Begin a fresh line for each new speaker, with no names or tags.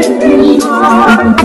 Gotta